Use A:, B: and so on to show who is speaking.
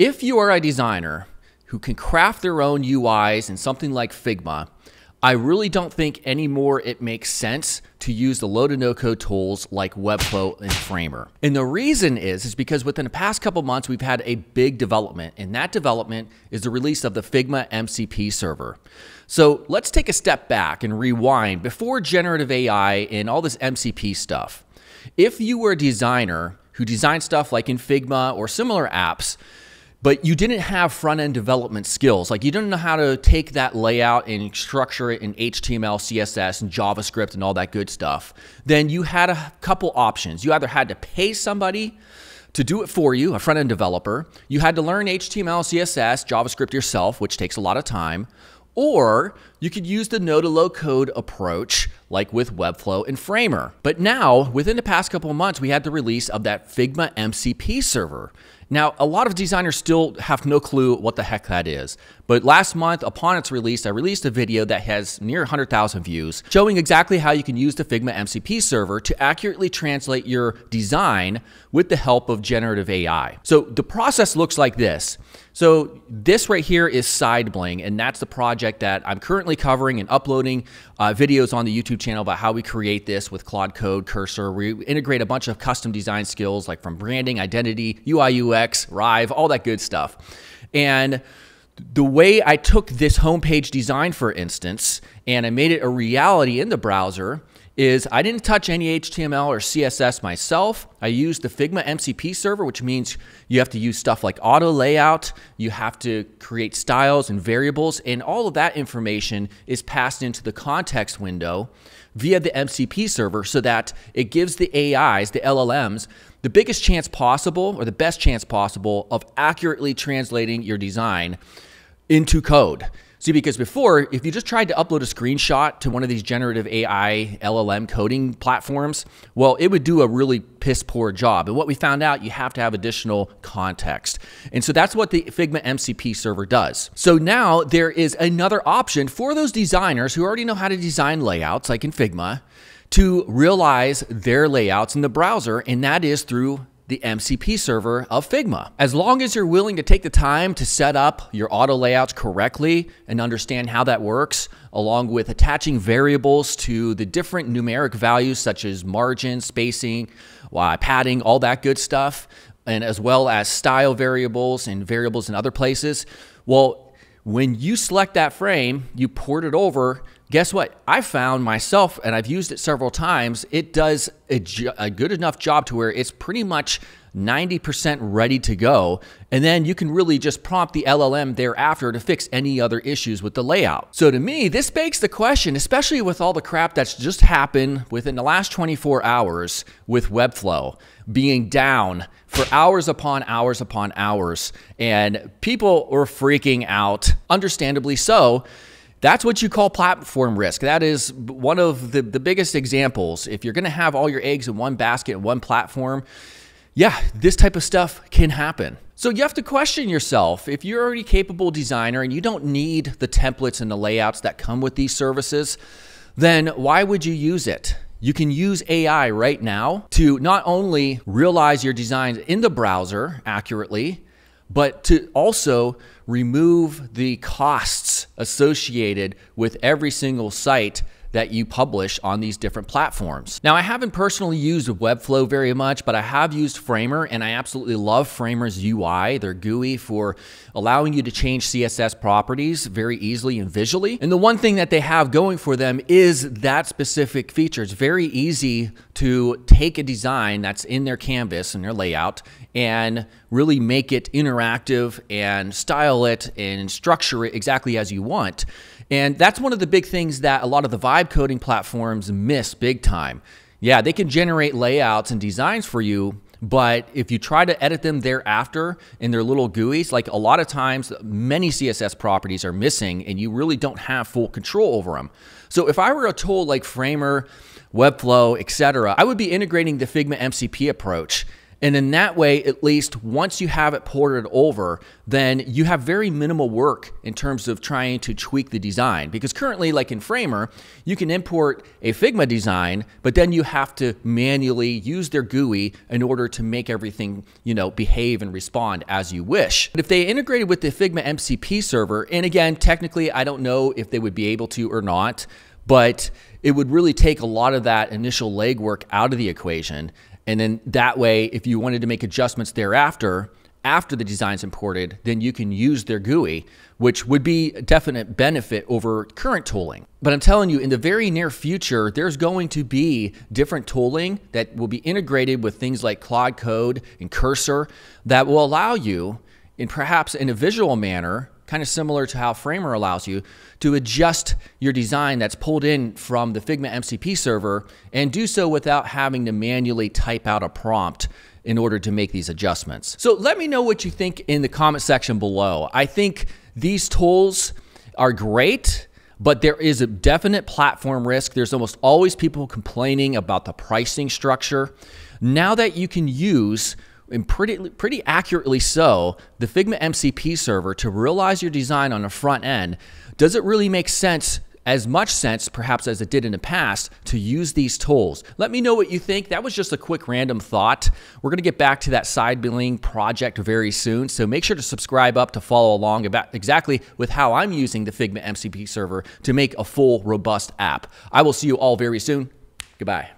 A: if you are a designer who can craft their own UIs in something like Figma, I really don't think anymore it makes sense to use the low to no code tools like Webflow and Framer. And the reason is, is because within the past couple months, we've had a big development, and that development is the release of the Figma MCP server. So let's take a step back and rewind before generative AI and all this MCP stuff. If you were a designer who designed stuff like in Figma or similar apps, but you didn't have front end development skills. Like you didn't know how to take that layout and structure it in HTML, CSS, and JavaScript and all that good stuff. Then you had a couple options. You either had to pay somebody to do it for you, a front end developer. You had to learn HTML, CSS, JavaScript yourself, which takes a lot of time. Or you could use the no to low code approach like with Webflow and Framer. But now, within the past couple of months, we had the release of that Figma MCP server. Now, a lot of designers still have no clue what the heck that is. But last month, upon its release, I released a video that has near 100,000 views showing exactly how you can use the Figma MCP server to accurately translate your design with the help of generative AI. So the process looks like this. So this right here is SideBling, and that's the project that I'm currently covering and uploading uh, videos on the YouTube channel about how we create this with Claude Code, Cursor. We integrate a bunch of custom design skills like from branding, identity, UI, UX, Rive, all that good stuff. And the way I took this homepage design, for instance, and I made it a reality in the browser is I didn't touch any HTML or CSS myself. I used the Figma MCP server, which means you have to use stuff like auto layout, you have to create styles and variables, and all of that information is passed into the context window via the MCP server so that it gives the AIs, the LLMs, the biggest chance possible or the best chance possible of accurately translating your design into code. See, because before, if you just tried to upload a screenshot to one of these generative AI LLM coding platforms, well, it would do a really piss poor job. And what we found out, you have to have additional context. And so that's what the Figma MCP server does. So now there is another option for those designers who already know how to design layouts, like in Figma, to realize their layouts in the browser, and that is through the MCP server of Figma. As long as you're willing to take the time to set up your auto layouts correctly and understand how that works, along with attaching variables to the different numeric values such as margin, spacing, padding, all that good stuff, and as well as style variables and variables in other places, well, when you select that frame, you port it over guess what? I found myself, and I've used it several times, it does a, a, good enough job to where it's pretty much 90% ready to go. And then you can really just prompt the LLM thereafter to fix any other issues with the layout. So to me, this begs the question, especially with all the crap that's just happened within the last 24 hours with Webflow being down for hours upon hours upon hours. And people were freaking out, understandably so. That's what you call platform risk. That is one of the, the biggest examples. If you're going to have all your eggs in one basket, and one platform, yeah, this type of stuff can happen. So you have to question yourself if you're already capable designer and you don't need the templates and the layouts that come with these services, then why would you use it? You can use AI right now to not only realize your designs in the browser accurately, but to also remove the costs associated with every single site that you publish on these different platforms. Now, I haven't personally used Webflow very much, but I have used Framer and I absolutely love Framer's UI. They're GUI for allowing you to change CSS properties very easily and visually. And the one thing that they have going for them is that specific feature. It's very easy to take a design that's in their canvas and their layout and really make it interactive and style it and structure it exactly as you want. And that's one of the big things that a lot of the vibe coding platforms miss big time. Yeah, they can generate layouts and designs for you, but if you try to edit them thereafter in their little GUIs, like a lot of times, many CSS properties are missing and you really don't have full control over them. So if I were a tool like Framer, Webflow, etc., I would be integrating the Figma MCP approach And in that way, at least once you have it ported over, then you have very minimal work in terms of trying to tweak the design. Because currently, like in Framer, you can import a Figma design, but then you have to manually use their GUI in order to make everything, you know, behave and respond as you wish. But if they integrated with the Figma MCP server, and again, technically, I don't know if they would be able to or not, but it would really take a lot of that initial legwork out of the equation. And then that way, if you wanted to make adjustments thereafter, after the design's imported, then you can use their GUI, which would be a definite benefit over current tooling. But I'm telling you, in the very near future, there's going to be different tooling that will be integrated with things like Claude Code and Cursor that will allow you, in perhaps in a visual manner, kind of similar to how Framer allows you to adjust your design that's pulled in from the Figma MCP server and do so without having to manually type out a prompt in order to make these adjustments. So let me know what you think in the comment section below. I think these tools are great but there is a definite platform risk. There's almost always people complaining about the pricing structure. Now that you can use and pretty, pretty accurately so, the Figma MCP server to realize your design on the front end, does it really make sense as much sense, perhaps as it did in the past, to use these tools. Let me know what you think. That was just a quick random thought. We're going to get back to that side billing project very soon, so make sure to subscribe up to follow along about exactly with how I'm using the Figma MCP server to make a full, robust app. I will see you all very soon. Goodbye.